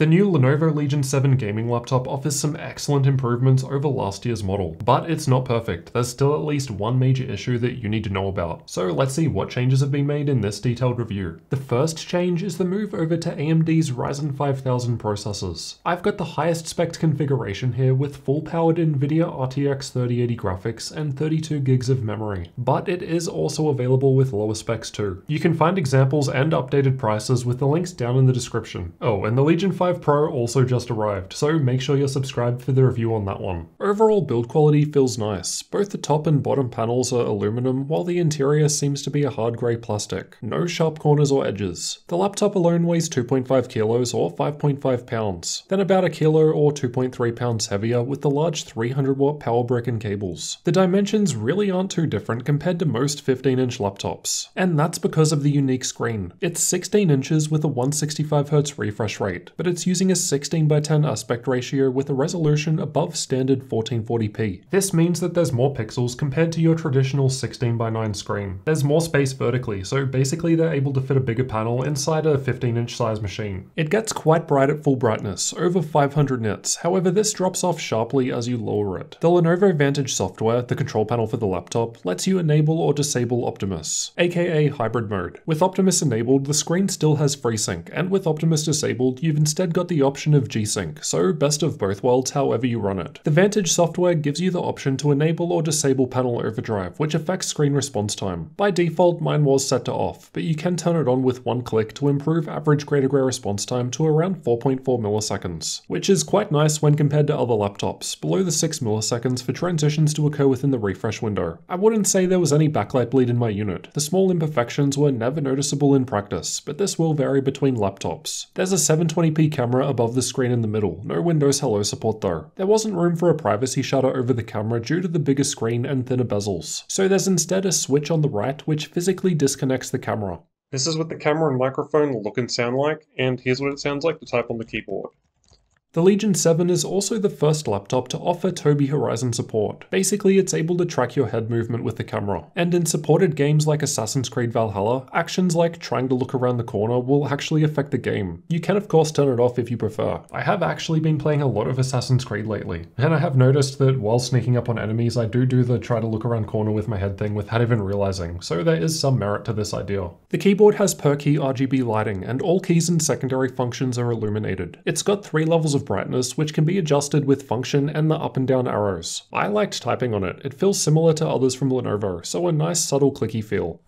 The new Lenovo Legion 7 gaming laptop offers some excellent improvements over last year's model, but it's not perfect. There's still at least one major issue that you need to know about. So let's see what changes have been made in this detailed review. The first change is the move over to AMD's Ryzen 5000 processors. I've got the highest spec configuration here with full powered NVIDIA RTX 3080 graphics and 32 gigs of memory, but it is also available with lower specs too. You can find examples and updated prices with the links down in the description. Oh, and the Legion 5 Pro also just arrived, so make sure you're subscribed for the review on that one. Overall build quality feels nice. Both the top and bottom panels are aluminum, while the interior seems to be a hard grey plastic. No sharp corners or edges. The laptop alone weighs 2.5 kilos or 5.5 pounds, then about a kilo or 2.3 pounds heavier with the large 300 watt power brick and cables. The dimensions really aren't too different compared to most 15 inch laptops, and that's because of the unique screen. It's 16 inches with a 165Hz refresh rate, but it's it's using a 16 by 10 aspect ratio with a resolution above standard 1440p. This means that there's more pixels compared to your traditional 16 by 9 screen. There's more space vertically, so basically they're able to fit a bigger panel inside a 15 inch size machine. It gets quite bright at full brightness, over 500 nits, however this drops off sharply as you lower it. The Lenovo Vantage software, the control panel for the laptop, lets you enable or disable Optimus, aka hybrid mode. With Optimus enabled, the screen still has FreeSync, and with Optimus disabled, you've instead instead got the option of G-Sync, so best of both worlds however you run it. The Vantage software gives you the option to enable or disable panel overdrive, which affects screen response time. By default, mine was set to off, but you can turn it on with one click to improve average gray to gray response time to around 4.4 milliseconds, which is quite nice when compared to other laptops, below the 6 milliseconds for transitions to occur within the refresh window. I wouldn't say there was any backlight bleed in my unit. The small imperfections were never noticeable in practice, but this will vary between laptops. There's a 720p camera above the screen in the middle, no Windows Hello support though. There wasn't room for a privacy shutter over the camera due to the bigger screen and thinner bezels, so there's instead a switch on the right which physically disconnects the camera. This is what the camera and microphone look and sound like, and here's what it sounds like to type on the keyboard. The Legion 7 is also the first laptop to offer Tobii Horizon support. Basically, it's able to track your head movement with the camera. And in supported games like Assassin's Creed Valhalla, actions like trying to look around the corner will actually affect the game. You can of course turn it off if you prefer. I have actually been playing a lot of Assassin's Creed lately, and I have noticed that while sneaking up on enemies, I do do the try to look around corner with my head thing without even realizing, so there is some merit to this idea. The keyboard has per key RGB lighting, and all keys and secondary functions are illuminated. It's got three levels of brightness, which can be adjusted with function and the up and down arrows. I liked typing on it, it feels similar to others from Lenovo, so a nice subtle clicky feel.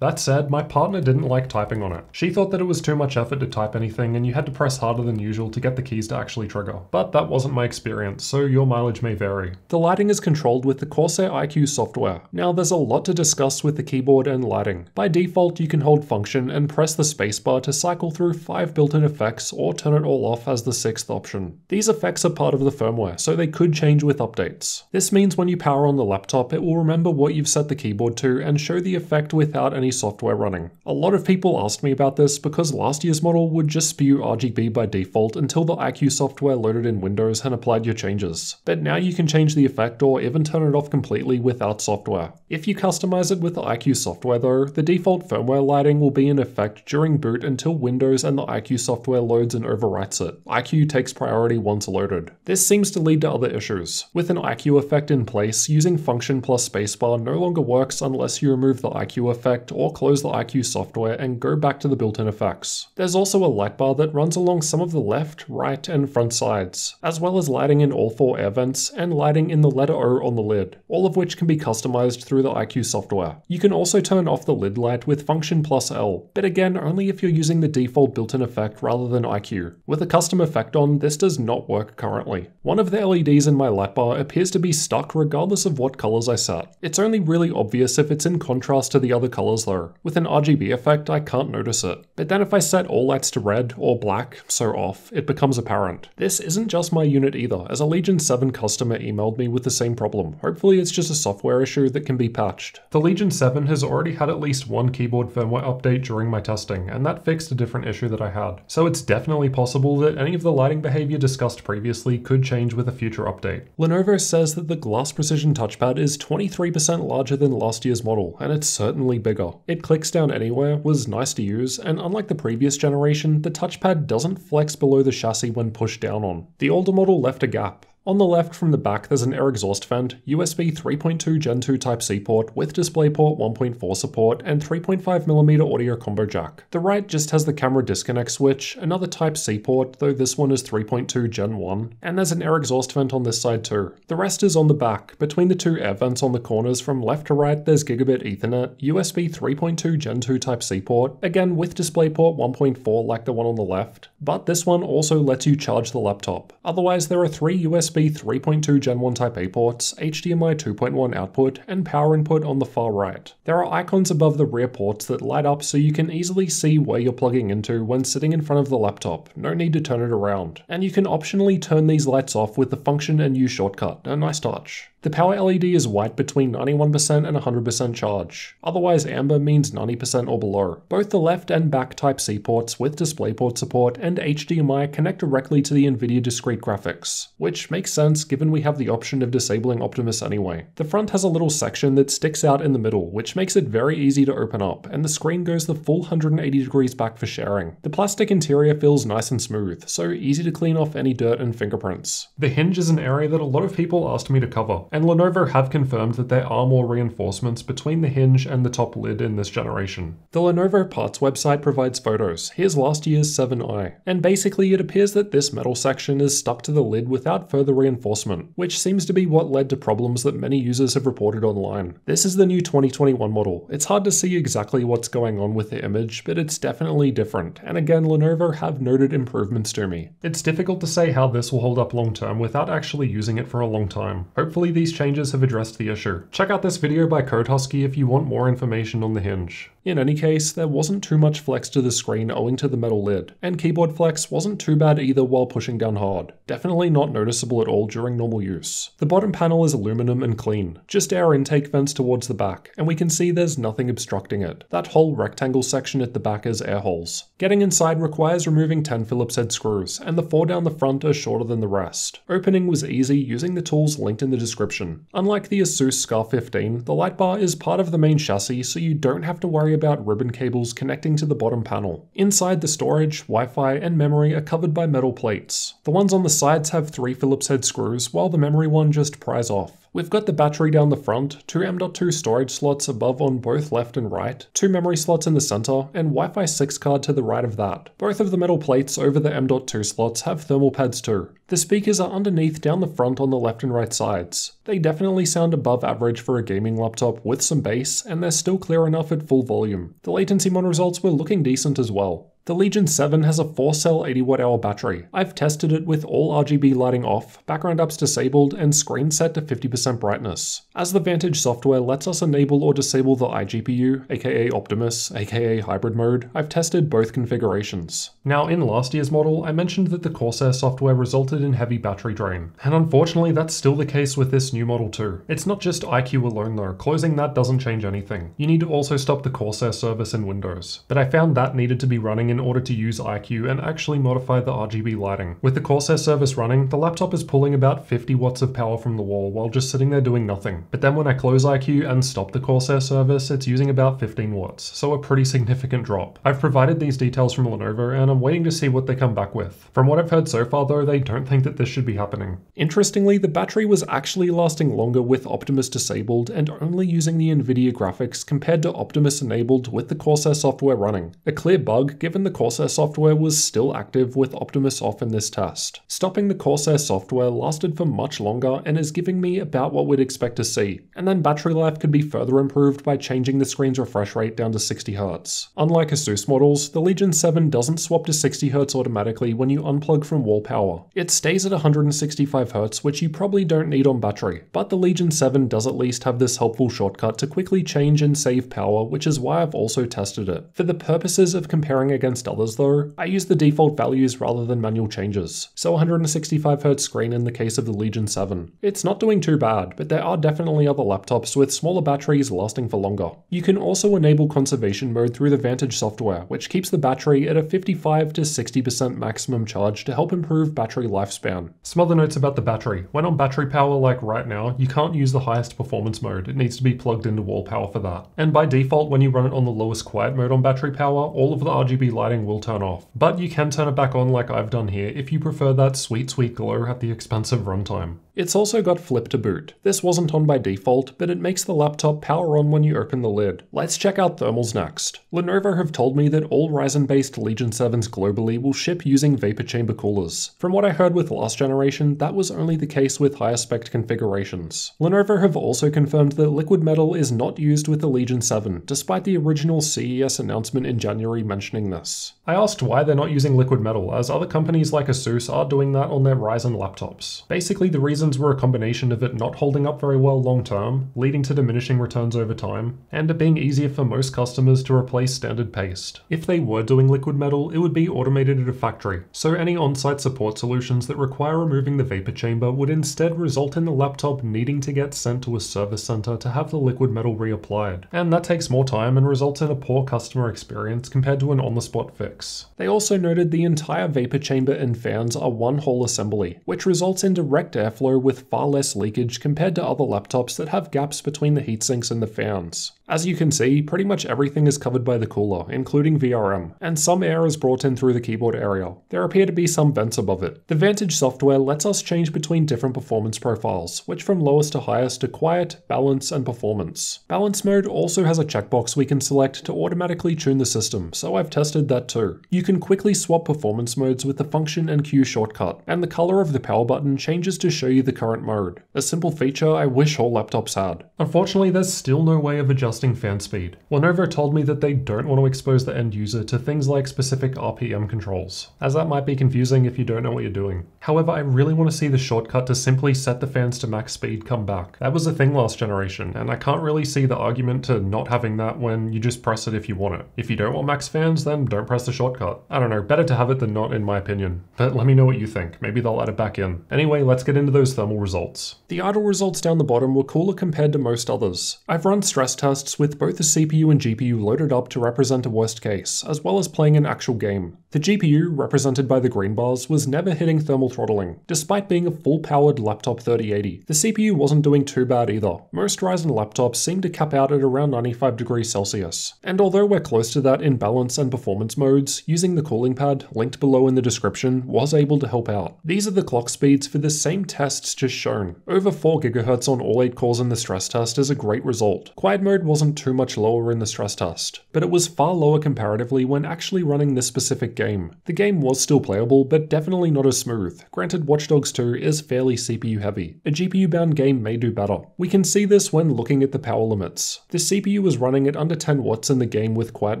That said, my partner didn't like typing on it. She thought that it was too much effort to type anything and you had to press harder than usual to get the keys to actually trigger. But that wasn't my experience, so your mileage may vary. The lighting is controlled with the Corsair iCUE software. Now there's a lot to discuss with the keyboard and lighting. By default, you can hold function and press the spacebar to cycle through five built-in effects or turn it all off as the sixth option. These effects are part of the firmware, so they could change with updates. This means when you power on the laptop, it will remember what you've set the keyboard to and show the effect without any software running. A lot of people asked me about this because last year's model would just spew RGB by default until the iCUE software loaded in Windows and applied your changes. But now you can change the effect or even turn it off completely without software. If you customize it with the iCUE software though, the default firmware lighting will be in effect during boot until Windows and the iCUE software loads and overwrites it. iCUE takes priority once loaded. This seems to lead to other issues. With an iCUE effect in place, using function plus spacebar no longer works unless you remove the iCUE effect or close the iCUE software and go back to the built-in effects. There's also a light bar that runs along some of the left, right, and front sides, as well as lighting in all four air vents and lighting in the letter O on the lid, all of which can be customized through the iCUE software. You can also turn off the lid light with function plus L, but again only if you're using the default built-in effect rather than iCUE. With a custom effect on, this does not work currently. One of the LEDs in my light bar appears to be stuck regardless of what colors I set. It's only really obvious if it's in contrast to the other colors though. With an RGB effect, I can't notice it. But then if I set all lights to red or black, so off, it becomes apparent. This isn't just my unit either, as a Legion 7 customer emailed me with the same problem. Hopefully it's just a software issue that can be patched. The Legion 7 has already had at least one keyboard firmware update during my testing, and that fixed a different issue that I had. So it's definitely possible that any of the lighting behavior discussed previously could change with a future update. Lenovo says that the Glass Precision touchpad is 23% larger than last year's model, and it's certainly bigger. It clicks down anywhere, was nice to use, and unlike the previous generation, the touchpad doesn't flex below the chassis when pushed down on. The older model left a gap, on the left from the back there's an air exhaust vent, USB 3.2 Gen 2 Type-C port with DisplayPort 1.4 support and 3.5mm audio combo jack. The right just has the camera disconnect switch, another Type-C port, though this one is 3.2 Gen 1, and there's an air exhaust vent on this side too. The rest is on the back. Between the two air vents on the corners from left to right there's Gigabit Ethernet, USB 3.2 Gen 2 Type-C port, again with DisplayPort 1.4 like the one on the left, but this one also lets you charge the laptop. Otherwise there are three USB USB 3.2 Gen 1 Type A ports, HDMI 2.1 output, and power input on the far right. There are icons above the rear ports that light up so you can easily see where you're plugging into when sitting in front of the laptop, no need to turn it around. And you can optionally turn these lights off with the function and use shortcut, a nice touch. The power LED is white between 91% and 100% charge, otherwise amber means 90% or below. Both the left and back Type-C ports with DisplayPort support and HDMI connect directly to the NVIDIA discrete graphics, which makes sense given we have the option of disabling Optimus anyway. The front has a little section that sticks out in the middle, which makes it very easy to open up, and the screen goes the full 180 degrees back for sharing. The plastic interior feels nice and smooth, so easy to clean off any dirt and fingerprints. The hinge is an area that a lot of people asked me to cover, and Lenovo have confirmed that there are more reinforcements between the hinge and the top lid in this generation. The Lenovo parts website provides photos. Here's last year's 7i, and basically it appears that this metal section is stuck to the lid without further reinforcement, which seems to be what led to problems that many users have reported online. This is the new 2021 model. It's hard to see exactly what's going on with the image, but it's definitely different, and again Lenovo have noted improvements to me. It's difficult to say how this will hold up long term without actually using it for a long time. Hopefully these changes have addressed the issue. Check out this video by CodeHusky if you want more information on the hinge. In any case, there wasn't too much flex to the screen owing to the metal lid, and keyboard flex wasn't too bad either while pushing down hard. Definitely not noticeable at all during normal use. The bottom panel is aluminum and clean, just air intake vents towards the back, and we can see there's nothing obstructing it. That whole rectangle section at the back is air holes. Getting inside requires removing 10 Phillips head screws, and the four down the front are shorter than the rest. Opening was easy using the tools linked in the description. Unlike the Asus Scar 15, the light bar is part of the main chassis so you don't have to worry about ribbon cables connecting to the bottom panel. Inside the storage, Wi-Fi, and memory are covered by metal plates. The ones on the sides have three Phillips head screws, while the memory one just pries off. We've got the battery down the front, two M.2 storage slots above on both left and right, two memory slots in the center, and Wi-Fi 6 card to the right of that. Both of the metal plates over the M.2 slots have thermal pads too. The speakers are underneath down the front on the left and right sides. They definitely sound above average for a gaming laptop with some bass, and they're still clear enough at full volume. The LatencyMon results were looking decent as well. The Legion 7 has a 4-cell 80-watt-hour battery. I've tested it with all RGB lighting off, background apps disabled, and screen set to 50% brightness. As the Vantage software lets us enable or disable the iGPU, aka Optimus, aka hybrid mode, I've tested both configurations. Now in last year's model, I mentioned that the Corsair software resulted in heavy battery drain, and unfortunately that's still the case with this new model too. It's not just iCUE alone though, closing that doesn't change anything. You need to also stop the Corsair service in Windows, but I found that needed to be running in order to use iCUE and actually modify the RGB lighting. With the Corsair service running, the laptop is pulling about 50 watts of power from the wall while just sitting there doing nothing. But then when I close iCUE and stop the Corsair service, it's using about 15 watts, so a pretty significant drop. I've provided these details from Lenovo and I'm waiting to see what they come back with. From what I've heard so far though, they don't think that this should be happening. Interestingly, the battery was actually lasting longer with Optimus disabled and only using the Nvidia graphics compared to Optimus enabled with the Corsair software running. A clear bug given the the Corsair software was still active with Optimus off in this test. Stopping the Corsair software lasted for much longer and is giving me about what we'd expect to see, and then battery life could be further improved by changing the screen's refresh rate down to 60Hz. Unlike Asus models, the Legion 7 doesn't swap to 60Hz automatically when you unplug from wall power. It stays at 165Hz, which you probably don't need on battery, but the Legion 7 does at least have this helpful shortcut to quickly change and save power, which is why I've also tested it. For the purposes of comparing against against others though, I use the default values rather than manual changes, so 165Hz screen in the case of the Legion 7. It's not doing too bad, but there are definitely other laptops with smaller batteries lasting for longer. You can also enable conservation mode through the Vantage software, which keeps the battery at a 55 to 60% maximum charge to help improve battery lifespan. Some other notes about the battery. When on battery power like right now, you can't use the highest performance mode, it needs to be plugged into wall power for that. And by default, when you run it on the lowest quiet mode on battery power, all of the RGB lighting will turn off. But you can turn it back on like I've done here if you prefer that sweet sweet glow at the expense of runtime. It's also got flip to boot. This wasn't on by default, but it makes the laptop power on when you open the lid. Let's check out thermals next. Lenovo have told me that all Ryzen-based Legion 7s globally will ship using vapor chamber coolers. From what I heard with last generation, that was only the case with higher spec configurations. Lenovo have also confirmed that liquid metal is not used with the Legion 7, despite the original CES announcement in January mentioning this. I asked why they're not using liquid metal, as other companies like Asus are doing that on their Ryzen laptops. Basically, the reason were a combination of it not holding up very well long term, leading to diminishing returns over time, and it being easier for most customers to replace standard paste. If they were doing liquid metal, it would be automated at a factory, so any on-site support solutions that require removing the vapor chamber would instead result in the laptop needing to get sent to a service center to have the liquid metal reapplied, and that takes more time and results in a poor customer experience compared to an on-the-spot fix. They also noted the entire vapor chamber and fans are one whole assembly, which results in direct airflow with far less leakage compared to other laptops that have gaps between the heatsinks and the fans. As you can see, pretty much everything is covered by the cooler, including VRM, and some air is brought in through the keyboard area. There appear to be some vents above it. The Vantage software lets us change between different performance profiles, which from lowest to highest to quiet, balance, and performance. Balance mode also has a checkbox we can select to automatically tune the system, so I've tested that too. You can quickly swap performance modes with the function and Q shortcut, and the color of the power button changes to show you the current mode. A simple feature I wish all laptops had. Unfortunately, there's still no way of adjusting fan speed. Lenovo told me that they don't want to expose the end user to things like specific RPM controls, as that might be confusing if you don't know what you're doing. However, I really want to see the shortcut to simply set the fans to max speed come back. That was a thing last generation, and I can't really see the argument to not having that when you just press it if you want it. If you don't want max fans, then don't press the shortcut. I don't know, better to have it than not in my opinion. But let me know what you think. Maybe they'll add it back in. Anyway, let's get into those thermal results. The idle results down the bottom were cooler compared to most others. I've run stress tests with both the CPU and GPU loaded up to represent a worst case, as well as playing an actual game. The GPU, represented by the green bars, was never hitting thermal throttling, despite being a full-powered laptop 3080. The CPU wasn't doing too bad either. Most Ryzen laptops seem to cap out at around 95 degrees Celsius. And although we're close to that in balance and performance modes, using the cooling pad, linked below in the description, was able to help out. These are the clock speeds for the same tests just shown. Over 4 GHz on all 8 cores in the stress test is a great result. Quiet mode wasn't too much lower in the stress test, but it was far lower comparatively when actually running this specific game. The game was still playable, but definitely not as smooth. Granted, Watch Dogs 2 is fairly CPU heavy. A GPU bound game may do better. We can see this when looking at the power limits. The CPU was running at under 10 watts in the game with quiet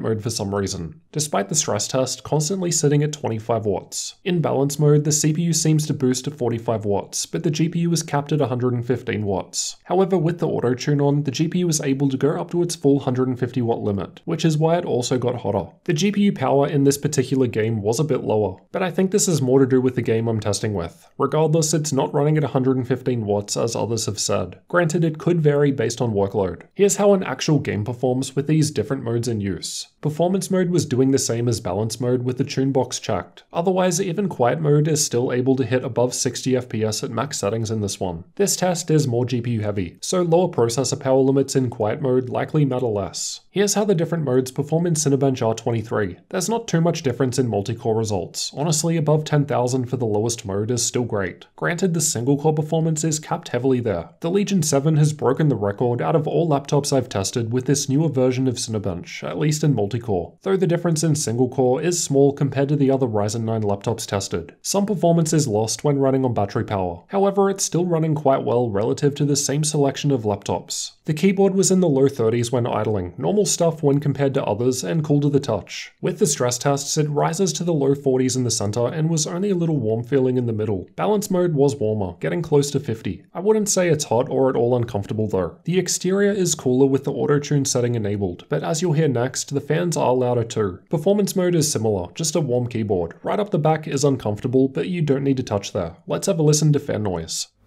mode for some reason, despite the stress test constantly sitting at 25 watts. In balance mode, the CPU seems to boost to 45 watts, but the GPU is capped at 115 watts. However, with the auto tune on, the GPU is able to go up to its full 150 watt limit, which is why it also got hotter. The GPU power in this particular game was a bit lower, but I think this is more to do with the game I'm testing with. Regardless, it's not running at 115 watts as others have said. Granted, it could vary based on workload. Here's how an actual game performs with these different modes in use. Performance mode was doing the same as balance mode with the tune box checked. Otherwise, even quiet mode is still able to hit above 60 FPS at max settings in this one. This test is more GPU heavy, so lower processor power limits in quiet mode likely matter less. Here's how the different modes perform in Cinebench R23. There's not too much difference in multi-core results. Honestly, above 10,000 for the lowest mode is still great. Granted, the single-core performance is capped heavily there. The Legion 7 has broken the record out of all laptops I've tested with this newer version of Cinebench, at least in multi-core, though the difference in single-core is small compared to the other Ryzen 9 laptops tested. Some performance is lost when running on battery power. However, However, it's still running quite well relative to the same selection of laptops. The keyboard was in the low 30s when idling, normal stuff when compared to others, and cool to the touch. With the stress tests, it rises to the low 40s in the center and was only a little warm feeling in the middle. Balance mode was warmer, getting close to 50. I wouldn't say it's hot or at all uncomfortable though. The exterior is cooler with the auto tune setting enabled, but as you'll hear next, the fans are louder too. Performance mode is similar, just a warm keyboard. Right up the back is uncomfortable, but you don't need to touch there. Let's have a listen to fan noise voice.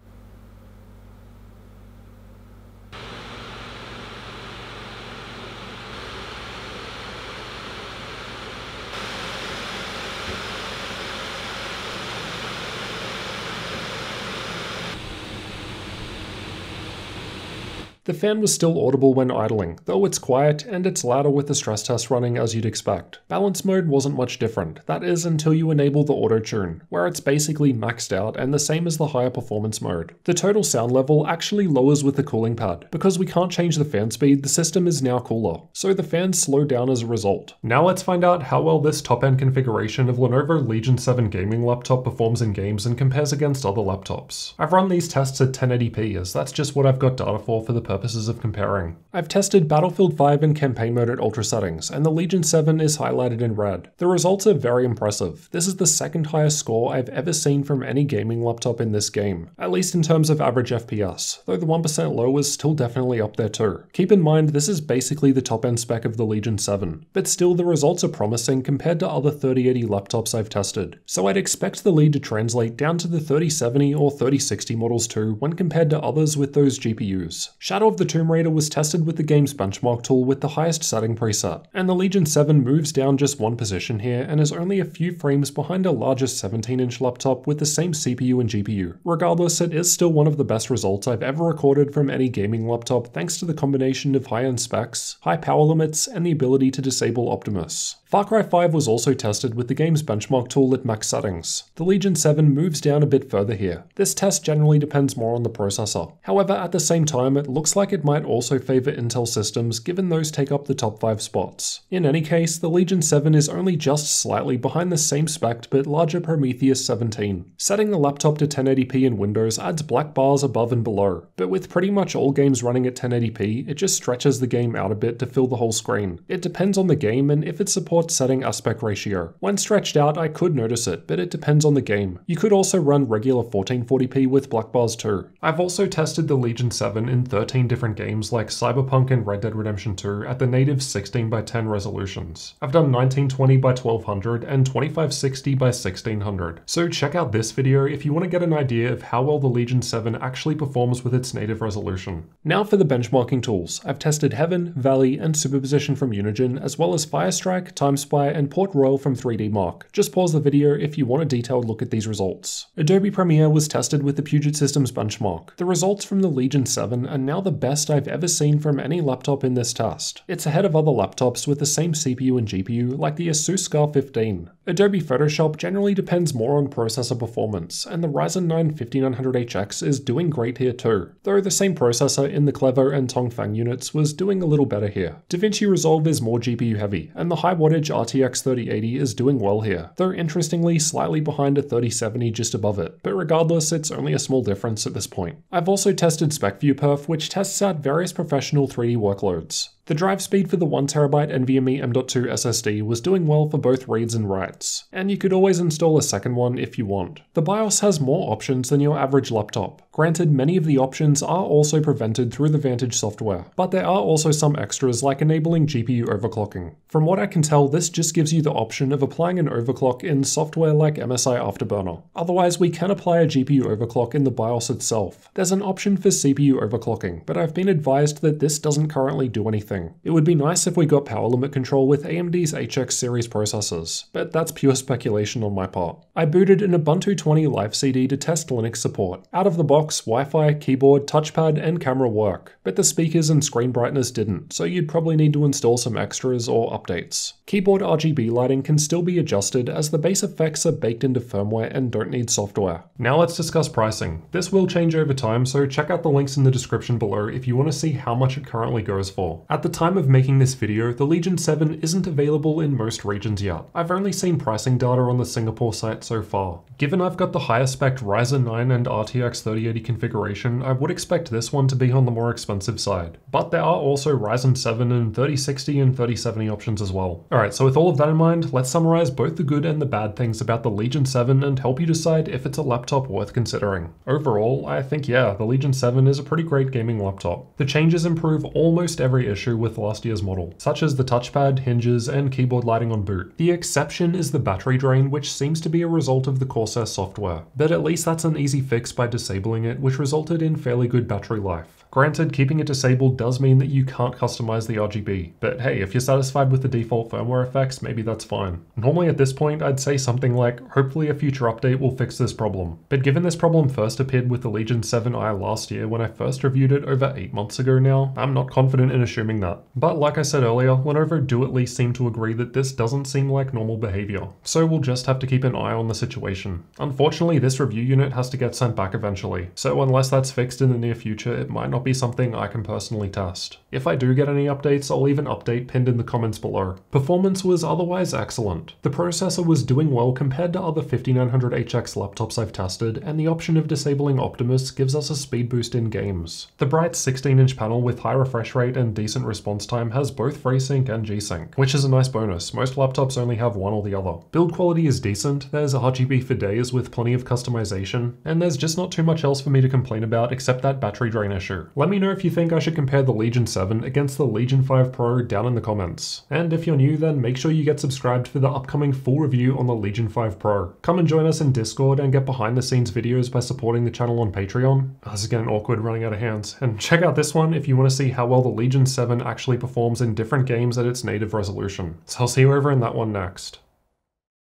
The fan was still audible when idling, though it's quiet and it's louder with the stress test running as you'd expect. Balance mode wasn't much different, that is until you enable the auto tune, where it's basically maxed out and the same as the higher performance mode. The total sound level actually lowers with the cooling pad. Because we can't change the fan speed, the system is now cooler, so the fans slow down as a result. Now let's find out how well this top-end configuration of Lenovo Legion 7 gaming laptop performs in games and compares against other laptops. I've run these tests at 1080p as that's just what I've got data for for the purposes of comparing. I've tested Battlefield 5 in campaign mode at ultra settings, and the Legion 7 is highlighted in red. The results are very impressive. This is the second highest score I've ever seen from any gaming laptop in this game, at least in terms of average FPS, though the 1% low was still definitely up there too. Keep in mind this is basically the top end spec of the Legion 7, but still the results are promising compared to other 3080 laptops I've tested, so I'd expect the lead to translate down to the 3070 or 3060 models too when compared to others with those GPUs. Shadow of the Tomb Raider was tested with the game's benchmark tool with the highest setting preset, and the Legion 7 moves down just one position here and is only a few frames behind a larger 17-inch laptop with the same CPU and GPU. Regardless, it is still one of the best results I've ever recorded from any gaming laptop thanks to the combination of high-end specs, high power limits, and the ability to disable Optimus. Far Cry 5 was also tested with the game's benchmark tool at max settings. The Legion 7 moves down a bit further here. This test generally depends more on the processor. However, at the same time, it looks like it might also favor Intel systems given those take up the top 5 spots. In any case, the Legion 7 is only just slightly behind the same spec but larger Prometheus 17. Setting the laptop to 1080p in Windows adds black bars above and below, but with pretty much all games running at 1080p, it just stretches the game out a bit to fill the whole screen. It depends on the game and if it supports setting aspect ratio. When stretched out, I could notice it, but it depends on the game. You could also run regular 1440p with black bars too. I've also tested the Legion 7 in 13 different games like Cyberpunk and Red Dead Redemption 2 at the native 16x10 resolutions. I've done 1920x1200 and 2560x1600, So check out this video if you want to get an idea of how well the Legion 7 actually performs with its native resolution. Now for the benchmarking tools. I've tested Heaven, Valley, and Superposition from Unigine, as well as Firestrike, TimeSpy, and Port Royal from 3D Mark. Just pause the video if you want a detailed look at these results. Adobe Premiere was tested with the Puget Systems benchmark. The results from the Legion 7 are now the best I've ever seen from any laptop in this test. It's ahead of other laptops with the same CPU and GPU like the Asus Scar 15. Adobe Photoshop generally depends more on processor performance, and the Ryzen 9 5900HX is doing great here too, though the same processor in the Clevo and Tongfang units was doing a little better here. DaVinci Resolve is more GPU heavy, and the high wattage RTX 3080 is doing well here, though interestingly slightly behind a 3070 just above it, but regardless it's only a small difference at this point. I've also tested SPECviewperf which tests out various professional 3D workloads. The drive speed for the 1TB NVMe M.2 SSD was doing well for both reads and writes, and you could always install a second one if you want. The BIOS has more options than your average laptop. Granted, many of the options are also prevented through the Vantage software, but there are also some extras like enabling GPU overclocking. From what I can tell, this just gives you the option of applying an overclock in software like MSI Afterburner. Otherwise, we can apply a GPU overclock in the BIOS itself. There's an option for CPU overclocking, but I've been advised that this doesn't currently do anything. It would be nice if we got power limit control with AMD's HX series processors, but that's pure speculation on my part. I booted an Ubuntu 20 Live CD to test Linux support. Out of the box, Wi-Fi, keyboard, touchpad, and camera work, but the speakers and screen brightness didn't, so you'd probably need to install some extras or updates. Keyboard RGB lighting can still be adjusted as the base effects are baked into firmware and don't need software. Now let's discuss pricing. This will change over time, so check out the links in the description below if you want to see how much it currently goes for. At the time of making this video, the Legion 7 isn't available in most regions yet. I've only seen pricing data on the Singapore site so far. Given I've got the higher spec Ryzen 9 and RTX 3080 configuration, I would expect this one to be on the more expensive side. But there are also Ryzen 7 and 3060 and 3070 options as well. Alright, so with all of that in mind, let's summarize both the good and the bad things about the Legion 7 and help you decide if it's a laptop worth considering. Overall, I think yeah, the Legion 7 is a pretty great gaming laptop. The changes improve almost every issue with last year's model, such as the touchpad, hinges, and keyboard lighting on boot. The exception is the battery drain, which seems to be a result of the Corsair software, but at least that's an easy fix by disabling it, which resulted in fairly good battery life. Granted, keeping it disabled does mean that you can't customize the RGB, but hey, if you're satisfied with the default firmware effects, maybe that's fine. Normally at this point, I'd say something like, hopefully a future update will fix this problem. But given this problem first appeared with the Legion 7i last year when I first reviewed it over 8 months ago now, I'm not confident in assuming that. But like I said earlier, Lenovo do at least seem to agree that this doesn't seem like normal behavior. So we'll just have to keep an eye on the situation. Unfortunately, this review unit has to get sent back eventually, so unless that's fixed in the near future, it might not be something I can personally test. If I do get any updates, I'll leave an update pinned in the comments below. Performance was otherwise excellent. The processor was doing well compared to other 5900HX laptops I've tested, and the option of disabling Optimus gives us a speed boost in games. The bright 16-inch panel with high refresh rate and decent response time has both FreeSync and G-Sync, which is a nice bonus. Most laptops only have one or the other. Build quality is decent, there's RGB for days with plenty of customization, and there's just not too much else for me to complain about except that battery drain issue. Let me know if you think I should compare the Legion 7 against the Legion 5 Pro down in the comments. And if you're new then make sure you get subscribed for the upcoming full review on the Legion 5 Pro. Come and join us in Discord and get behind the scenes videos by supporting the channel on Patreon. Oh, this is getting awkward running out of hands. And check out this one if you want to see how well the Legion 7 actually performs in different games at its native resolution. So I'll see you over in that one next.